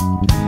you